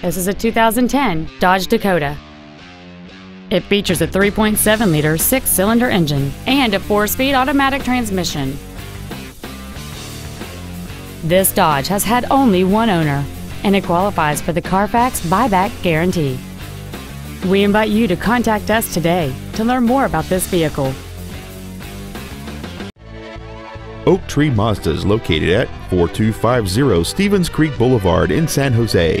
This is a 2010 Dodge Dakota. It features a 3.7 liter six cylinder engine and a four speed automatic transmission. This Dodge has had only one owner and it qualifies for the Carfax buyback guarantee. We invite you to contact us today to learn more about this vehicle. Oak Tree Mazda is located at 4250 Stevens Creek Boulevard in San Jose.